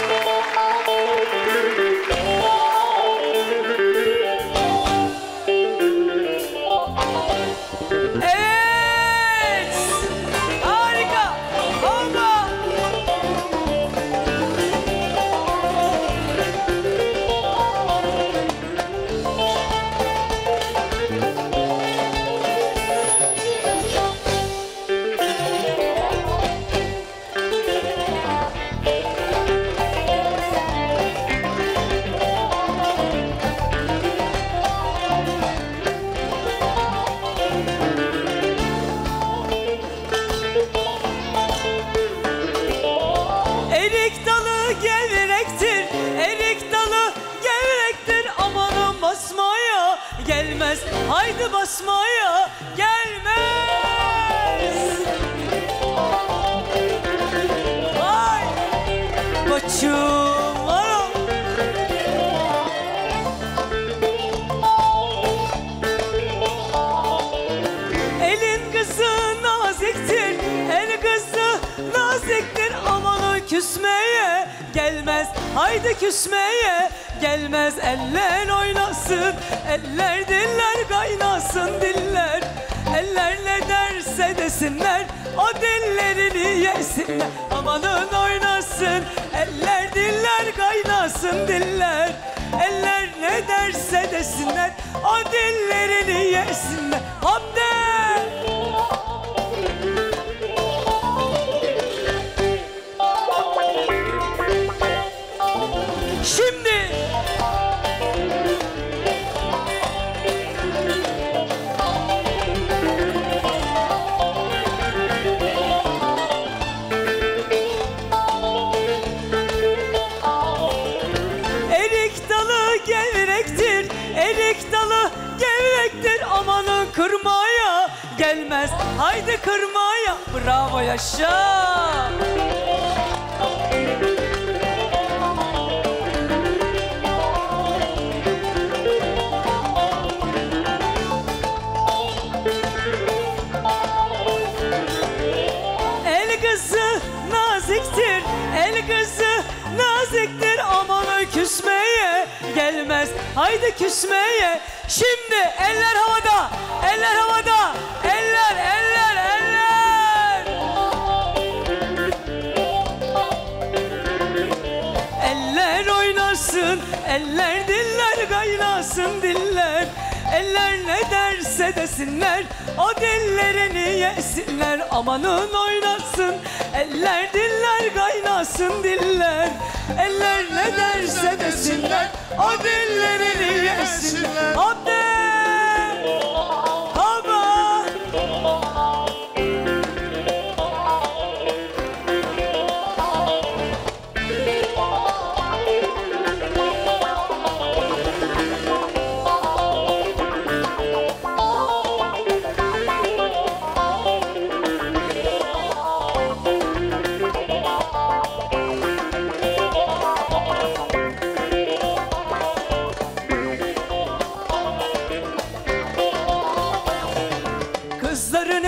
감사합니다. Anam. Elin kızı naziktir, el kızı naziktir. Amanın küsmeye gelmez, haydi küsmeye gelmez. Eller oynasın, eller diller kaynasın diller. Eller ne derse desinler, o dillerini yesinler Amanın oynasın, eller diller kaynasın diller. Eller ne derse desinler, o dillerini yesinler. Hamdi! Gevrektir, erik dalı gevrektir. Amanın kırmaya gelmez, haydi kırmaya. Bravo yaşa! Gelmez, haydi küsmeye. Şimdi eller havada, eller havada, eller, eller, eller. Eller oynasın, eller diller kaynasın diller. Eller ne derse desinler, o dillerini yesinler Amanın oynasın, eller diller kaynasın diller. Eller ne derse desinler, o dillerini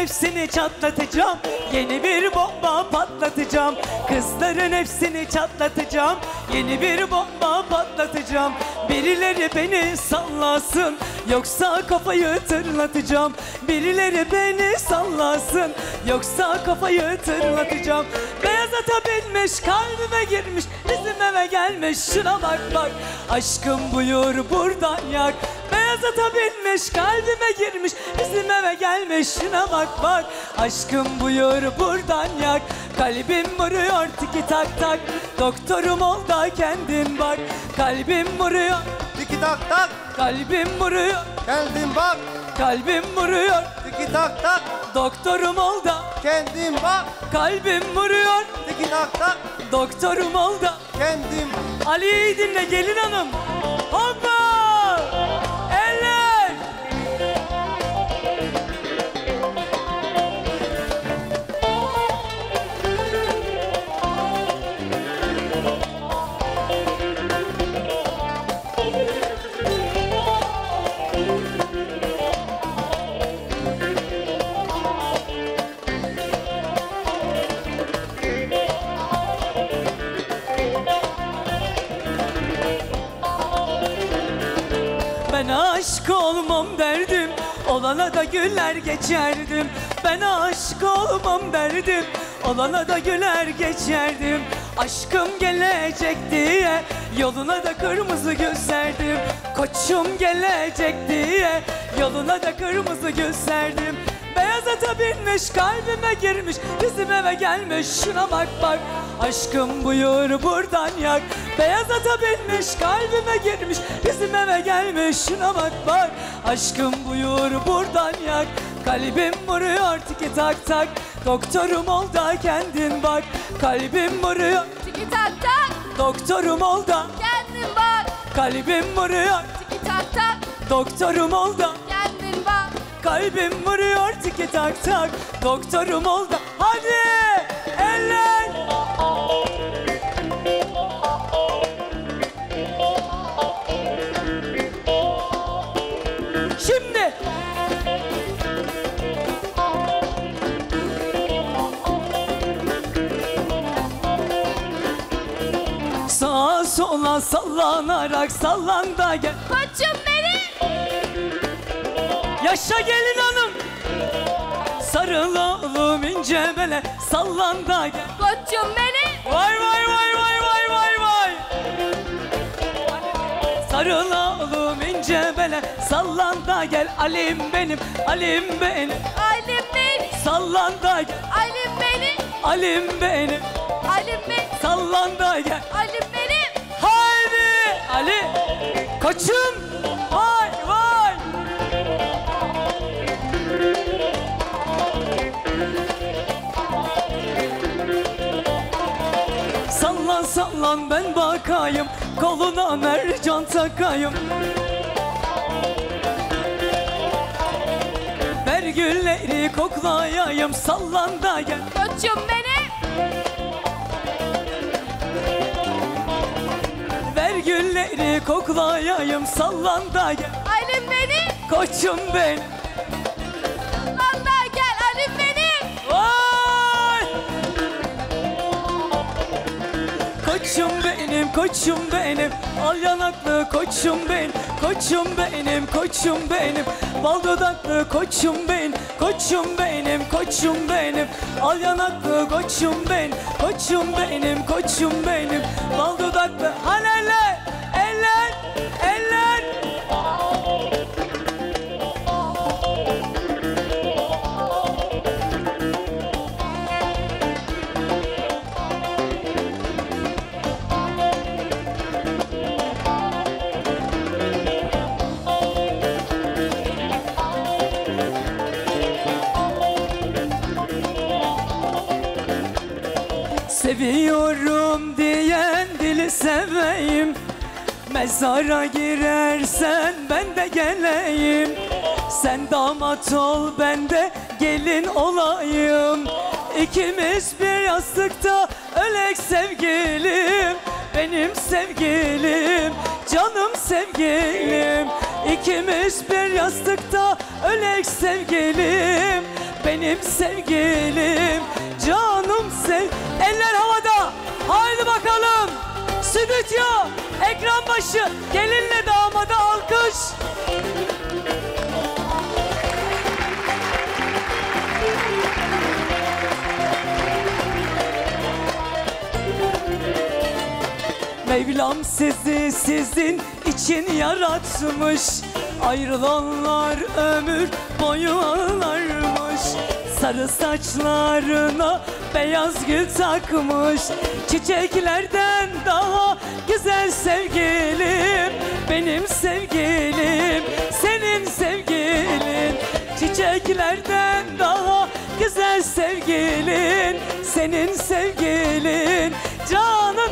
hepsini çatlatacağım. Yeni bir bomba patlatacağım. Kızların hepsini çatlatacağım. Yeni bir bomba patlatacağım. Birileri beni sallasın. Yoksa kafayı tırlatacağım. Birileri beni sallasın. Yoksa kafayı tırlatacağım. Beyaz ata binmiş kalbime girmiş. Bizim eve gelmiş. Şuna bak bak. Aşkım buyur buradan yak. Beyaz ata binmiş kalbime girmiş. Bizim eve gelmiş şuna bak bak. Aşkım buyur buradan yak. Kalbim vuruyor tiki tak tak. Doktorum ol da kendin bak. Kalbim vuruyor. Tiki tak tak. Kalbim vuruyor. Kendin bak. Kalbim vuruyor. Tiki tak tak. Doktorum ol da kendin bak. Kalbim vuruyor. Tiki tak tak. Doktorum ol da kendin. Ali'yi dinle gelin hanım. Hoppa güler geçerdim. Ben aşık olmam derdim. Olana da güler geçerdim. Aşkım gelecek diye Yoluna da kırmızı gösterdim Koçum gelecek diye Yoluna da kırmızı gösterdim Beyaz ata binmiş kalbime girmiş Bizim eve gelmiş şuna bak bak Aşkım buyur buradan yak. Beyaz ata binmiş kalbime girmiş. Bizim eve gelmiş şuna bak bak. Aşkım buyur buradan yak. Kalbim vuruyor tiki tak tak. Doktorum ol da kendin bak. Kalbim vuruyor. Tiki tak tak. Doktorum ol da kendin bak. Kalbim vuruyor. Tiki tak tak. Doktorum ol da kendin bak. Kalbim vuruyor tiki tak tak. Doktorum ol da Hadi eller sola sallanarak sallan da gel. Koçum benim Yaşa gelin hanım. Sarılalım ince bele sallan da gel. Koçum benim Vay vay vay vay vay vay vay. Sarılalım ince bele sallan da gel. Alim benim Alim benim. Alim benim. Sallan da gel. Alim benim. Alim benim. Alim benim. Sallan da gel. Alim benim Ali Koçum Vay vay. Sallan sallan ben bakayım. Koluna mercan takayım. Ver gülleri koklayayım. Sallan da gel. Koçum gülleri koklayayım Sallan da gel. Alim benim Koçum benim. Allah gel Alim benim Vay! Koçum benim, koçum benim. Al yanaklı koçum benim. Koçum benim, koçum benim. Bal dudaklı koçum benim. Koçum benim, koçum benim. Al yanaklı koçum benim. Koçum benim, koçum benim. Bal dudaklı Haleller, Seviyorum diyen dili seveyim. Mezara girersen ben de geleyim. Sen damat ol ben de gelin olayım. İkimiz bir yastıkta ölek sevgilim. Benim sevgilim canım sevgilim. İkimiz bir yastıkta ölek sevgilim Benim sevgilim canım sev Eller havada. Haydi bakalım. Stüdyo ekran başı. Gelinle damada alkış. Mevlam sizi sizin için yaratmış. Ayrılanlar ömür boyu ağlarmış Sarı saçlarına beyaz gül takmış Çiçeklerden daha güzel sevgilim Benim sevgilim, senin sevgilin Çiçeklerden daha güzel sevgilin Senin sevgilin, canım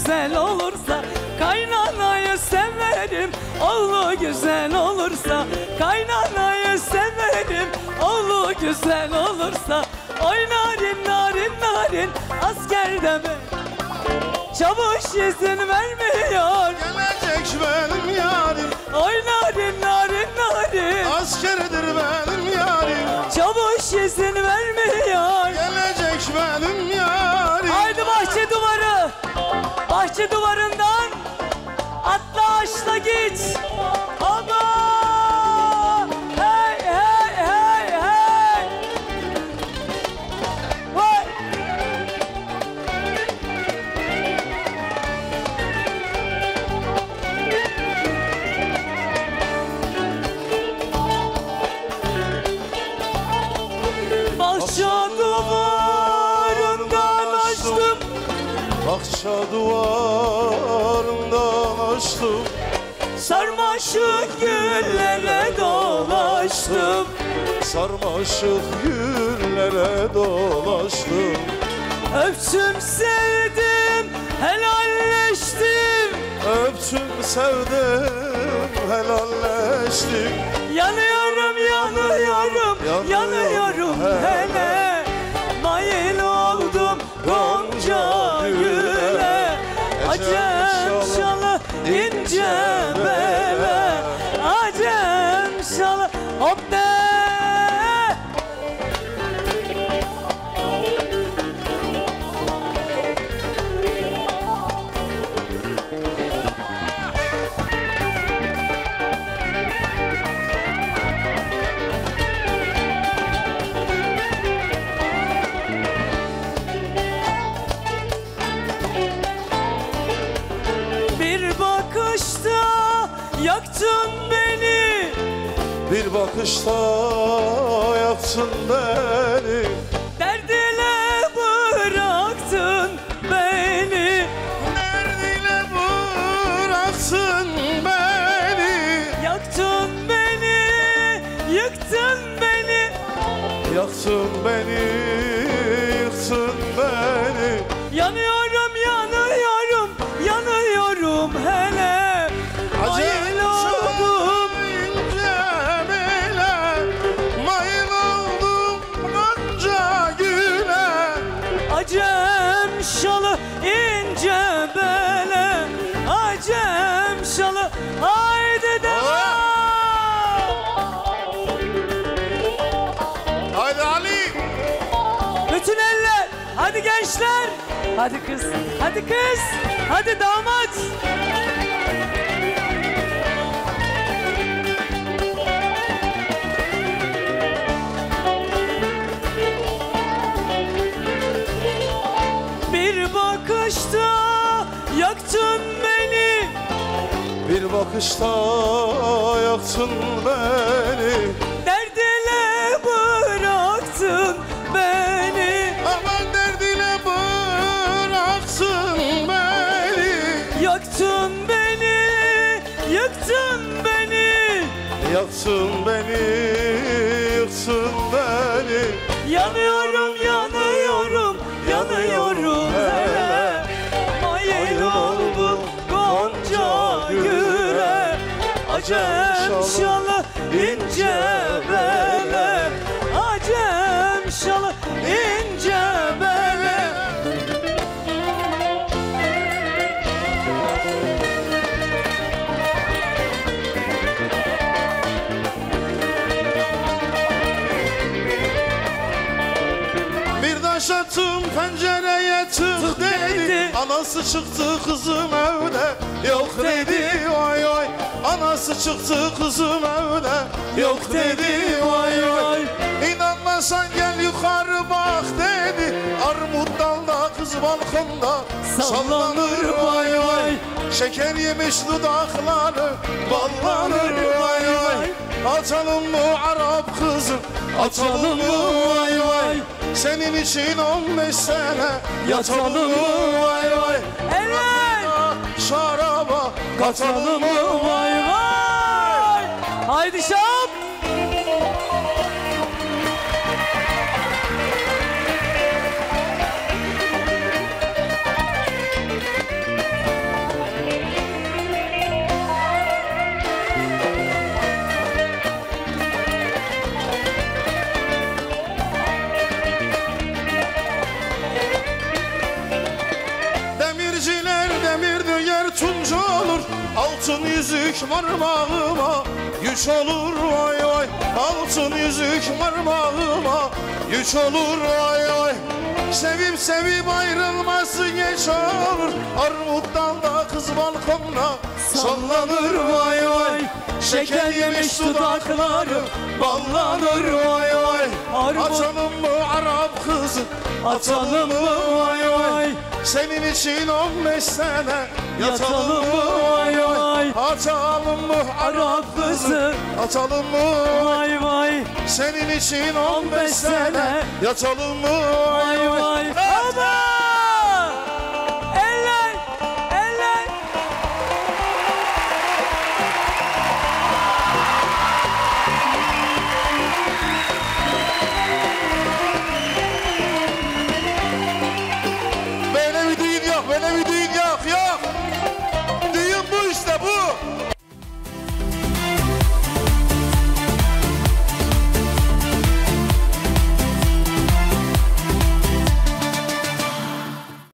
güzel olursa Kaynanayı severim. Oğlu güzel olursa Kaynanayı severim. Oğlu güzel olursa Oy narin narin. Narin Askerde mi Çavuş izin vermiyor Bahçe duvarından Atla açla git Bahçe duvarından açtım. Sarmaşık güllere dolaştım. Sarmaşık güllere dolaştım. Öptüm sevdim helalleştim. Öptüm sevdim helalleştim. Yanıyorum Bir bakışta yaktın beni. Derdine bıraktın beni. Derdiyle bıraksın beni. Yaktın beni, yıktın beni. Yaktın beni, yıktın beni. Yanıyorum, Hadi kız hadi kız hadi damat. Bir bakışta yaktın beni. Bir bakışta yaktın beni soon. Anası çıktı kızım evde. Yok dedi vay vay Anası çıktı kızım evde. Yok dedi vay vay İnanmasan gel yukarı bak dedi. Armut dalda kız balkonda Sallanır vay vay. Şeker yemiş dudakları Ballanır vay vay Atalım mı Arap kızı? Atalım mı vay vay Senin için 15 sene Yatalım mı? vay vay. Evet. Şaraba katalım mı? vay vay. Haydi şap Güç olur vay vay. Altın yüzük parmağıma. Güç olur vay vay. Sevip sevip ayrılması geç olur. Armuttan da kız balkonda Sallanır vay vay. Şeker yemiş dudakları Ballanır vay vay. Açalım mı Arap kızı? Açalım mı vay vay? Senin için 15 sene Yatalım mı? vay vay Açalım mı? Arap kızı Açalım mı? Vay vay. Senin için 15 15 sene. sene. Yatalım mı? Vay vay